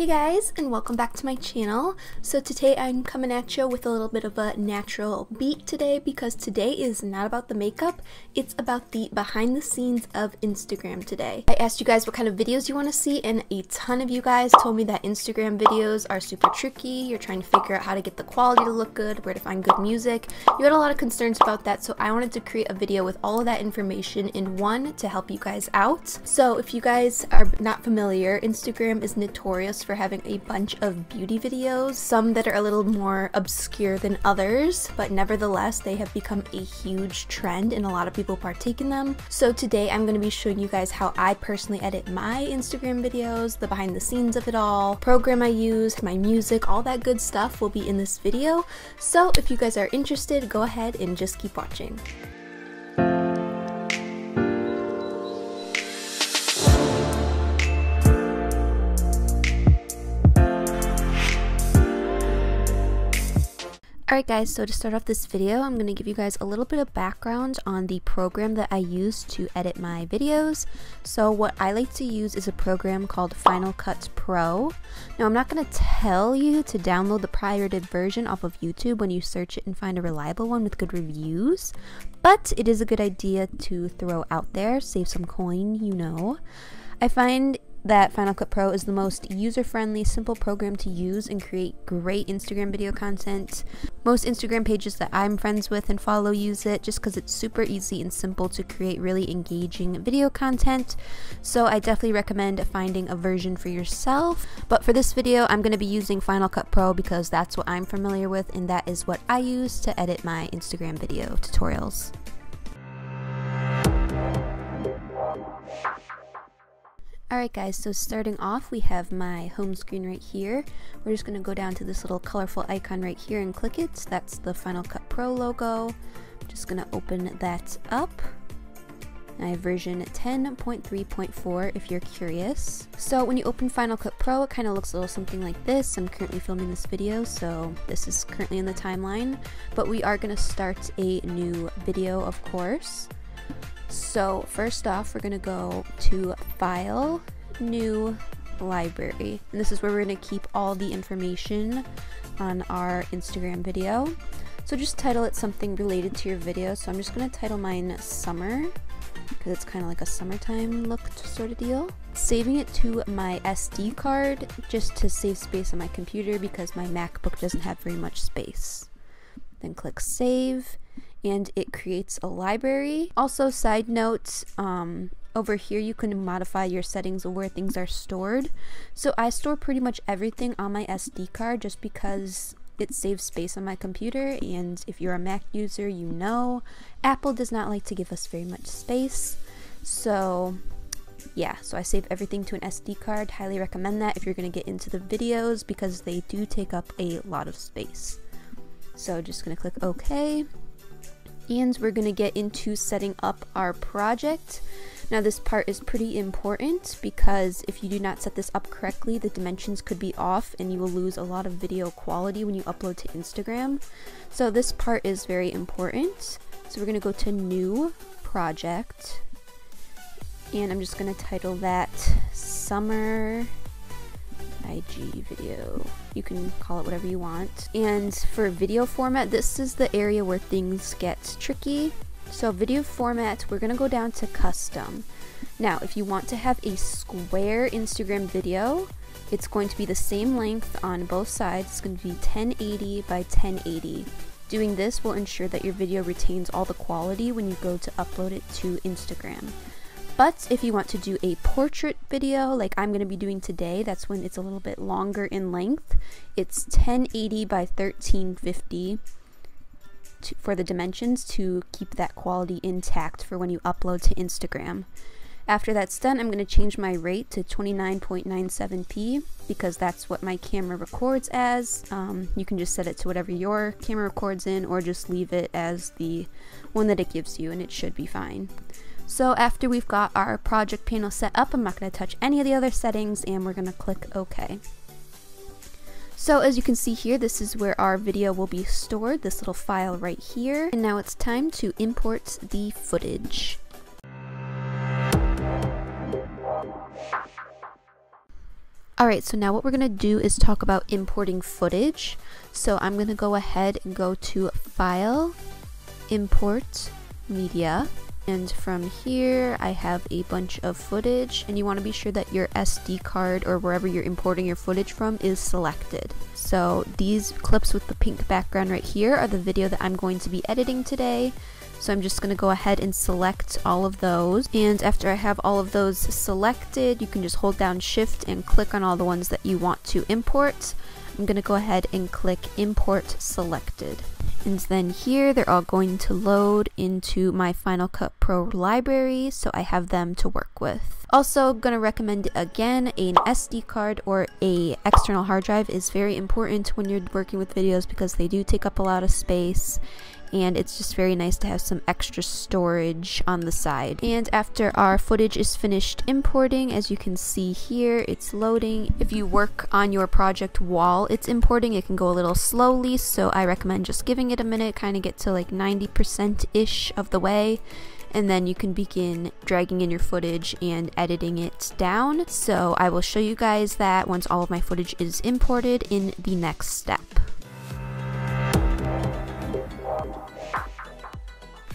Hey guys, and welcome back to my channel. So today I'm coming at you with a little bit of a natural beat today because today is not about the makeup, it's about the behind the scenes of Instagram today. I asked you guys what kind of videos you want to see and a ton of you guys told me that Instagram videos are super tricky, you're trying to figure out how to get the quality to look good, where to find good music. You had a lot of concerns about that so I wanted to create a video with all of that information in one to help you guys out. So if you guys are not familiar, Instagram is notorious for having a bunch of beauty videos, some that are a little more obscure than others, but nevertheless, they have become a huge trend and a lot of people partake in them. So today I'm going to be showing you guys how I personally edit my Instagram videos, the behind the scenes of it all, program I use, my music, all that good stuff will be in this video. So if you guys are interested, go ahead and just keep watching. Alright guys, so to start off this video, I'm going to give you guys a little bit of background on the program that I use to edit my videos. So what I like to use is a program called Final Cut Pro. Now I'm not going to tell you to download the pirated version off of YouTube when you search it and find a reliable one with good reviews, but it is a good idea to throw out there, save some coin, you know. I find that Final Cut Pro is the most user-friendly, simple program to use and create great Instagram video content. Most Instagram pages that I'm friends with and follow use it just because it's super easy and simple to create really engaging video content. So I definitely recommend finding a version for yourself. But for this video, I'm going to be using Final Cut Pro because that's what I'm familiar with and that is what I use to edit my Instagram video tutorials. Alright guys, so starting off we have my home screen right here. We're just going to go down to this little colorful icon right here and click it. So That's the Final Cut Pro logo. I'm just going to open that up. I have version 10.3.4 if you're curious. So when you open Final Cut Pro, it kind of looks a little something like this. I'm currently filming this video, so this is currently in the timeline. But we are going to start a new video, of course. So first off, we're going to go to File, New, Library. And this is where we're going to keep all the information on our Instagram video. So just title it something related to your video. So I'm just going to title mine Summer because it's kind of like a summertime look sort of deal. Saving it to my SD card just to save space on my computer because my MacBook doesn't have very much space. Then click Save and it creates a library. Also, side note, um, over here you can modify your settings of where things are stored. So I store pretty much everything on my SD card just because it saves space on my computer and if you're a Mac user you know Apple does not like to give us very much space. So yeah, so I save everything to an SD card. Highly recommend that if you're going to get into the videos because they do take up a lot of space. So just going to click OK and we're going to get into setting up our project. Now this part is pretty important because if you do not set this up correctly, the dimensions could be off and you will lose a lot of video quality when you upload to Instagram. So this part is very important. So we're going to go to new project and I'm just going to title that summer IG video. You can call it whatever you want. And for video format, this is the area where things get tricky. So video format, we're going to go down to custom. Now, if you want to have a square Instagram video, it's going to be the same length on both sides. It's going to be 1080 by 1080. Doing this will ensure that your video retains all the quality when you go to upload it to Instagram. But if you want to do a portrait video like I'm going to be doing today, that's when it's a little bit longer in length. It's 1080 by 1350 to, for the dimensions to keep that quality intact for when you upload to Instagram. After that's done, I'm going to change my rate to 29.97p because that's what my camera records as. Um, you can just set it to whatever your camera records in or just leave it as the one that it gives you and it should be fine. So after we've got our project panel set up, I'm not going to touch any of the other settings and we're going to click OK. So as you can see here, this is where our video will be stored, this little file right here. And now it's time to import the footage. Alright, so now what we're going to do is talk about importing footage. So I'm going to go ahead and go to File, Import, Media. And from here, I have a bunch of footage, and you want to be sure that your SD card or wherever you're importing your footage from is selected. So these clips with the pink background right here are the video that I'm going to be editing today. So I'm just going to go ahead and select all of those. And after I have all of those selected, you can just hold down shift and click on all the ones that you want to import. I'm going to go ahead and click import selected. And then here they're all going to load into my Final Cut Pro library so I have them to work with. Also to recommend again an SD card or a external hard drive is very important when you're working with videos because they do take up a lot of space and it's just very nice to have some extra storage on the side. And after our footage is finished importing, as you can see here, it's loading. If you work on your project while it's importing, it can go a little slowly, so I recommend just giving it a minute, kind of get to like 90%-ish of the way and then you can begin dragging in your footage and editing it down. So I will show you guys that once all of my footage is imported in the next step.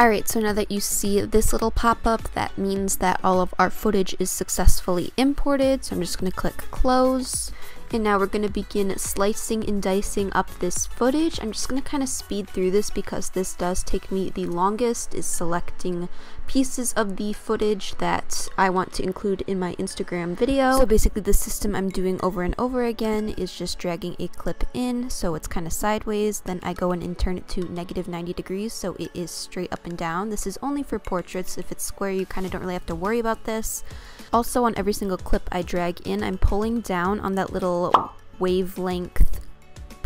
Alright, so now that you see this little pop-up, that means that all of our footage is successfully imported. So I'm just going to click close. And now we're going to begin slicing and dicing up this footage. I'm just going to kind of speed through this because this does take me the longest is selecting pieces of the footage that I want to include in my Instagram video. So basically the system I'm doing over and over again is just dragging a clip in so it's kind of sideways. Then I go in and turn it to negative 90 degrees so it is straight up and down. This is only for portraits. If it's square you kind of don't really have to worry about this. Also on every single clip I drag in, I'm pulling down on that little wavelength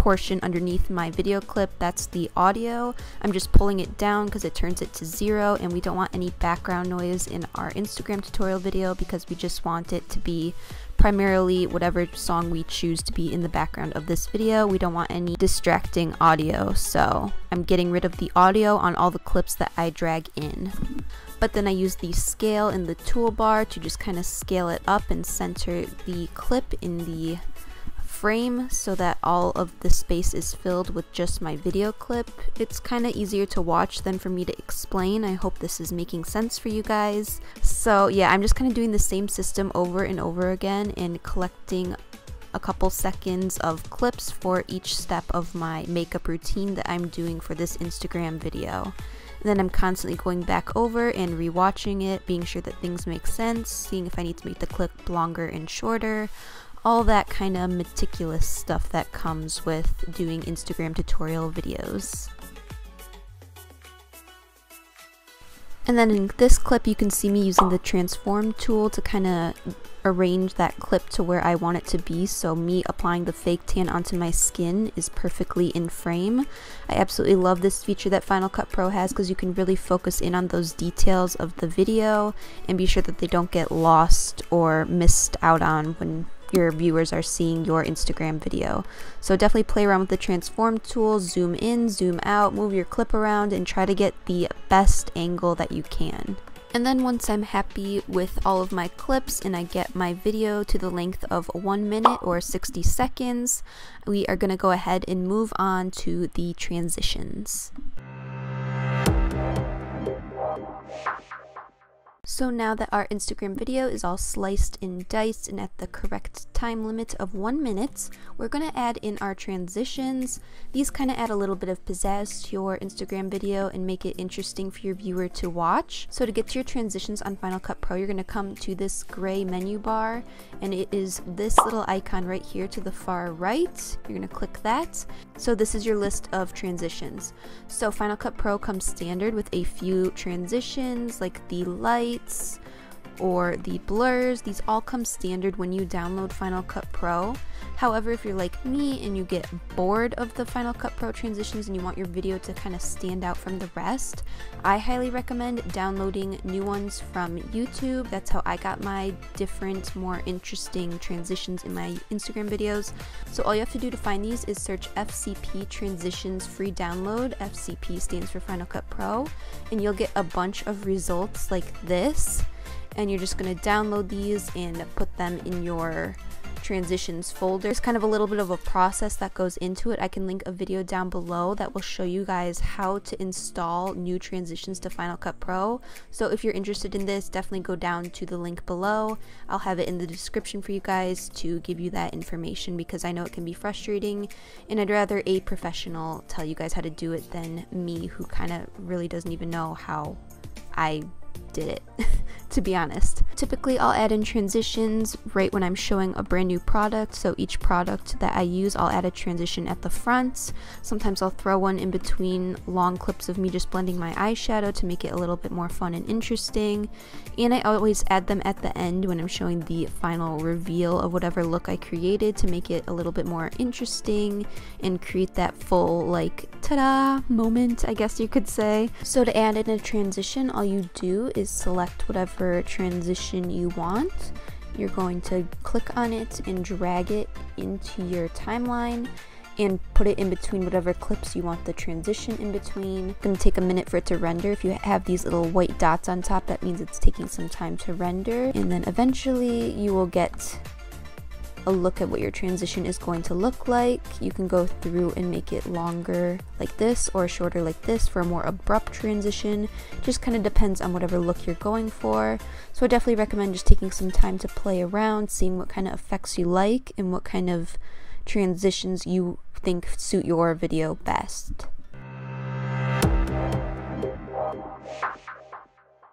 portion underneath my video clip, that's the audio. I'm just pulling it down because it turns it to zero and we don't want any background noise in our Instagram tutorial video because we just want it to be primarily whatever song we choose to be in the background of this video. We don't want any distracting audio, so I'm getting rid of the audio on all the clips that I drag in but then I use the scale in the toolbar to just kind of scale it up and center the clip in the frame so that all of the space is filled with just my video clip. It's kind of easier to watch than for me to explain. I hope this is making sense for you guys. So yeah, I'm just kind of doing the same system over and over again and collecting a couple seconds of clips for each step of my makeup routine that I'm doing for this Instagram video. Then I'm constantly going back over and rewatching it, being sure that things make sense, seeing if I need to make the clip longer and shorter, all that kind of meticulous stuff that comes with doing Instagram tutorial videos. And then in this clip you can see me using the transform tool to kind of arrange that clip to where I want it to be so me applying the fake tan onto my skin is perfectly in frame. I absolutely love this feature that Final Cut Pro has because you can really focus in on those details of the video and be sure that they don't get lost or missed out on when your viewers are seeing your Instagram video. So definitely play around with the transform tool, zoom in, zoom out, move your clip around and try to get the best angle that you can. And then once I'm happy with all of my clips and I get my video to the length of one minute or 60 seconds, we are going to go ahead and move on to the transitions. So now that our Instagram video is all sliced and diced and at the correct time limit of one minute, we're going to add in our transitions. These kind of add a little bit of pizzazz to your Instagram video and make it interesting for your viewer to watch. So to get to your transitions on Final Cut Pro, you're going to come to this gray menu bar and it is this little icon right here to the far right. You're going to click that. So this is your list of transitions. So Final Cut Pro comes standard with a few transitions like the light, lights or the blurs, these all come standard when you download Final Cut Pro. However, if you're like me and you get bored of the Final Cut Pro transitions and you want your video to kind of stand out from the rest, I highly recommend downloading new ones from YouTube. That's how I got my different, more interesting transitions in my Instagram videos. So all you have to do to find these is search FCP Transitions Free Download. FCP stands for Final Cut Pro, and you'll get a bunch of results like this and you're just going to download these and put them in your transitions folder. There's kind of a little bit of a process that goes into it. I can link a video down below that will show you guys how to install new transitions to Final Cut Pro. So if you're interested in this, definitely go down to the link below. I'll have it in the description for you guys to give you that information because I know it can be frustrating and I'd rather a professional tell you guys how to do it than me who kind of really doesn't even know how I did it, to be honest. Typically, I'll add in transitions right when I'm showing a brand new product. So each product that I use, I'll add a transition at the front. Sometimes I'll throw one in between long clips of me just blending my eyeshadow to make it a little bit more fun and interesting. And I always add them at the end when I'm showing the final reveal of whatever look I created to make it a little bit more interesting and create that full like ta-da moment, I guess you could say. So to add in a transition, all you do is select whatever transition you want. You're going to click on it and drag it into your timeline and put it in between whatever clips you want the transition in between. It's gonna take a minute for it to render. If you have these little white dots on top, that means it's taking some time to render. And then eventually you will get a look at what your transition is going to look like. You can go through and make it longer like this or shorter like this for a more abrupt transition. Just kind of depends on whatever look you're going for. So I definitely recommend just taking some time to play around, seeing what kind of effects you like and what kind of transitions you think suit your video best.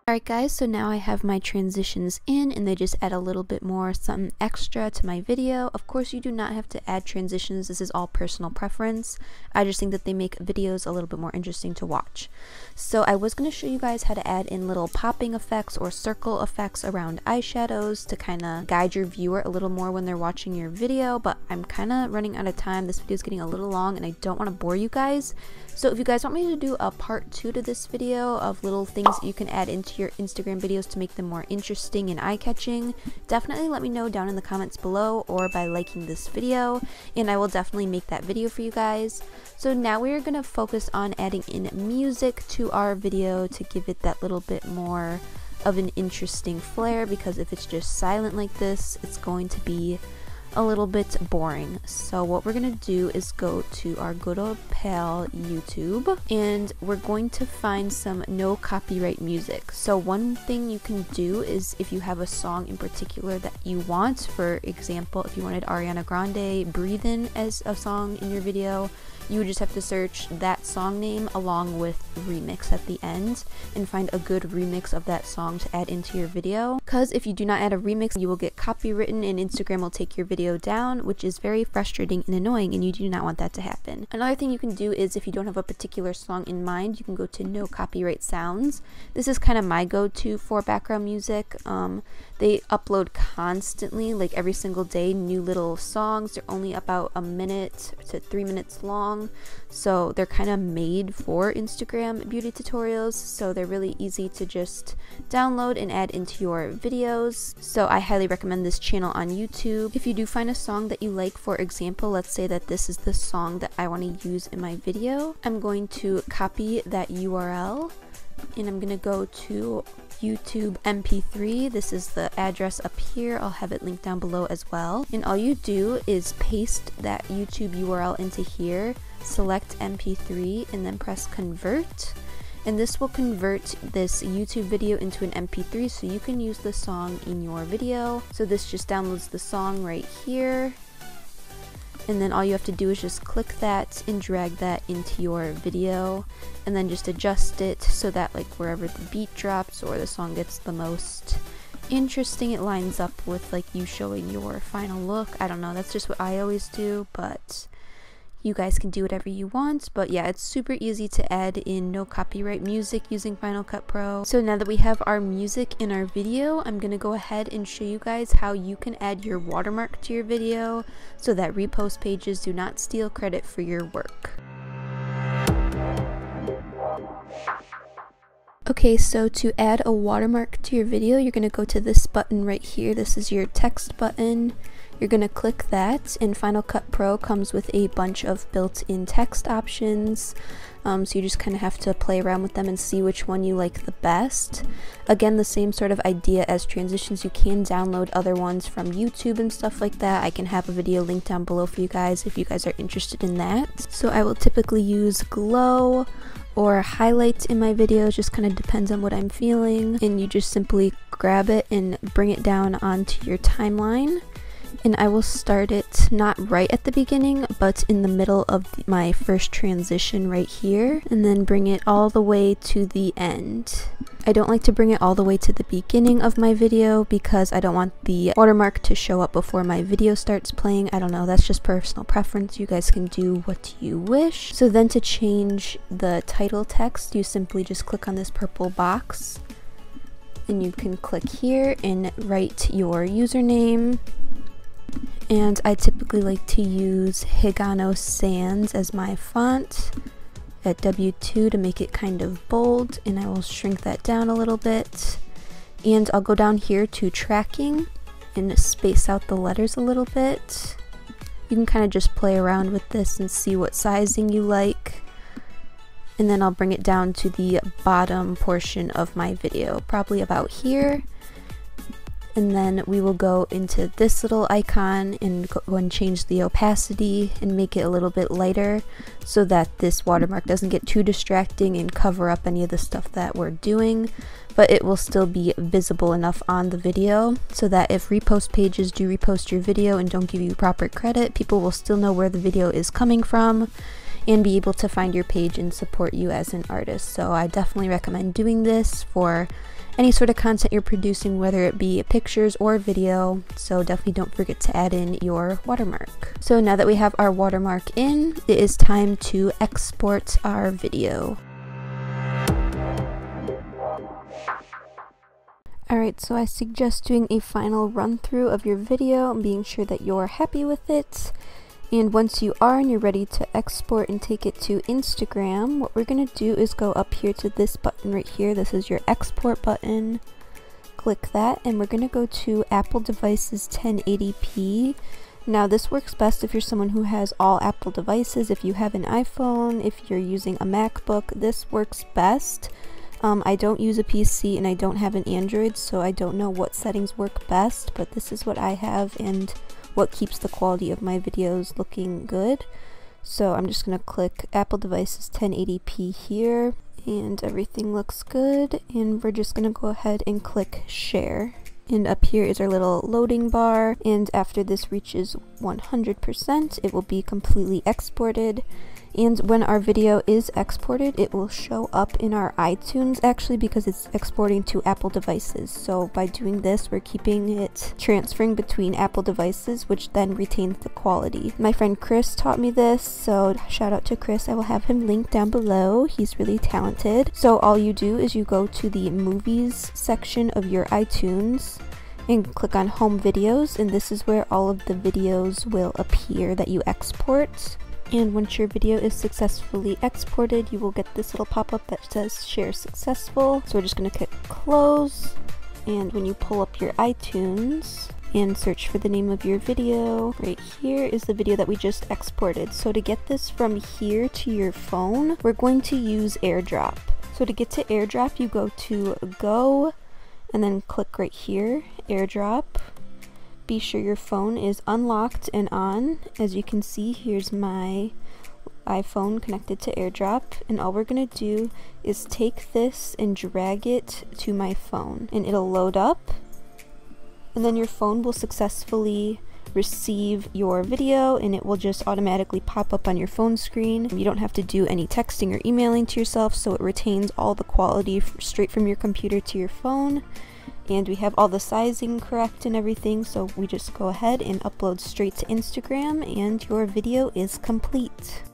Alright guys, so now I have my transitions in and they just add a little bit more something extra to my video. Of course you do not have to add transitions, this is all personal preference. I just think that they make videos a little bit more interesting to watch. So I was going to show you guys how to add in little popping effects or circle effects around eyeshadows to kind of guide your viewer a little more when they're watching your video, but I'm kind of running out of time. This video is getting a little long and I don't want to bore you guys. So if you guys want me to do a part two to this video of little things that you can add into your Instagram videos to make them more interesting and eye-catching, definitely let me know down in the comments below or by liking this video, and I will definitely make that video for you guys. So now we are going to focus on adding in music to our video to give it that little bit more of an interesting flair because if it's just silent like this, it's going to be a little bit boring. So what we're gonna do is go to our good old pal YouTube and we're going to find some no copyright music. So one thing you can do is if you have a song in particular that you want, for example, if you wanted Ariana Grande Breathin' as a song in your video, you would just have to search that song name along with remix at the end and find a good remix of that song to add into your video. Because if you do not add a remix, you will get copywritten and Instagram will take your video down, which is very frustrating and annoying, and you do not want that to happen. Another thing you can do is if you don't have a particular song in mind, you can go to no copyright sounds. This is kind of my go to for background music. Um, they upload constantly, like every single day, new little songs. They're only about a minute to three minutes long, so they're kind of made for Instagram beauty tutorials. So they're really easy to just download and add into your videos. So I highly recommend this channel on YouTube. If you do find a song that you like, for example, let's say that this is the song that I want to use in my video, I'm going to copy that URL and I'm gonna go to YouTube MP3. This is the address up here. I'll have it linked down below as well. And all you do is paste that YouTube URL into here, select MP3, and then press convert. And this will convert this YouTube video into an MP3 so you can use the song in your video. So this just downloads the song right here. And then all you have to do is just click that and drag that into your video. And then just adjust it so that like wherever the beat drops or the song gets the most interesting it lines up with like you showing your final look. I don't know. That's just what I always do but you guys can do whatever you want, but yeah, it's super easy to add in no copyright music using Final Cut Pro. So now that we have our music in our video, I'm gonna go ahead and show you guys how you can add your watermark to your video so that repost pages do not steal credit for your work. Okay, so to add a watermark to your video, you're going to go to this button right here. This is your text button You're going to click that, and Final Cut Pro comes with a bunch of built in text options. Um, so you just kind of have to play around with them and see which one you like the best. Again, the same sort of idea as transitions. You can download other ones from YouTube and stuff like that. I can have a video linked down below for you guys if you guys are interested in that. So I will typically use Glow or highlights in my videos just kind of depends on what I'm feeling and you just simply grab it and bring it down onto your timeline and I will start it not right at the beginning but in the middle of my first transition right here and then bring it all the way to the end. I don't like to bring it all the way to the beginning of my video because I don't want the watermark to show up before my video starts playing. I don't know, that's just personal preference. You guys can do what you wish. So then to change the title text, you simply just click on this purple box and you can click here and write your username and I typically like to use Hiragino Sans as my font at W2 to make it kind of bold and I will shrink that down a little bit. And I'll go down here to tracking and space out the letters a little bit. You can kind of just play around with this and see what sizing you like. And then I'll bring it down to the bottom portion of my video, probably about here and then we will go into this little icon and go and change the opacity and make it a little bit lighter so that this watermark doesn't get too distracting and cover up any of the stuff that we're doing. But it will still be visible enough on the video so that if repost pages do repost your video and don't give you proper credit people will still know where the video is coming from and be able to find your page and support you as an artist so I definitely recommend doing this for any sort of content you're producing, whether it be pictures or video. So definitely don't forget to add in your watermark. So now that we have our watermark in, it is time to export our video. Alright, so I suggest doing a final run through of your video and being sure that you're happy with it. And once you are and you're ready to export and take it to Instagram, what we're going to do is go up here to this button right here. This is your export button. Click that and we're going to go to Apple devices 1080p. Now this works best if you're someone who has all Apple devices. If you have an iPhone, if you're using a MacBook, this works best. Um, I don't use a PC and I don't have an Android, so I don't know what settings work best, but this is what I have and what keeps the quality of my videos looking good. So I'm just going to click Apple devices 1080p here and everything looks good and we're just going to go ahead and click share. And up here is our little loading bar and after this reaches 100% it will be completely exported and when our video is exported it will show up in our iTunes actually because it's exporting to Apple devices. So by doing this we're keeping it transferring between Apple devices which then retains the quality. My friend Chris taught me this so shout out to Chris. I will have him linked down below. He's really talented. So all you do is you go to the movies section of your iTunes and click on home videos and this is where all of the videos will appear that you export and once your video is successfully exported you will get this little pop-up that says share successful. So we're just going to click close. And when you pull up your iTunes and search for the name of your video right here is the video that we just exported. So to get this from here to your phone we're going to use airdrop. So to get to airdrop you go to go and then click right here airdrop be sure your phone is unlocked and on. As you can see, here's my iPhone connected to AirDrop and all we're going to do is take this and drag it to my phone and it'll load up and then your phone will successfully receive your video and it will just automatically pop up on your phone screen. You don't have to do any texting or emailing to yourself so it retains all the quality straight from your computer to your phone and we have all the sizing correct and everything so we just go ahead and upload straight to Instagram and your video is complete.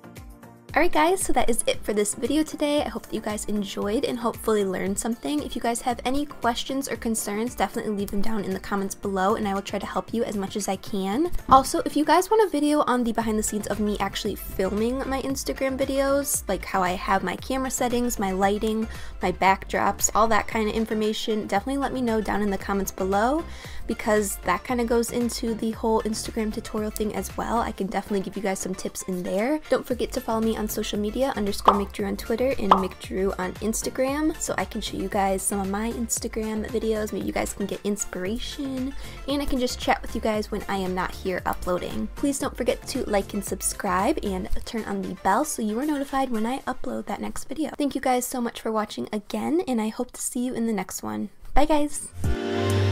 Alright guys, so that is it for this video today. I hope that you guys enjoyed and hopefully learned something. If you guys have any questions or concerns, definitely leave them down in the comments below and I will try to help you as much as I can. Also, if you guys want a video on the behind the scenes of me actually filming my Instagram videos, like how I have my camera settings, my lighting, my backdrops, all that kind of information, definitely let me know down in the comments below because that kind of goes into the whole Instagram tutorial thing as well. I can definitely give you guys some tips in there. Don't forget to follow me on social media, underscore McDrew on Twitter and McDrew on Instagram so I can show you guys some of my Instagram videos. Maybe you guys can get inspiration and I can just chat with you guys when I am not here uploading. Please don't forget to like and subscribe and turn on the bell so you are notified when I upload that next video. Thank you guys so much for watching again and I hope to see you in the next one. Bye guys!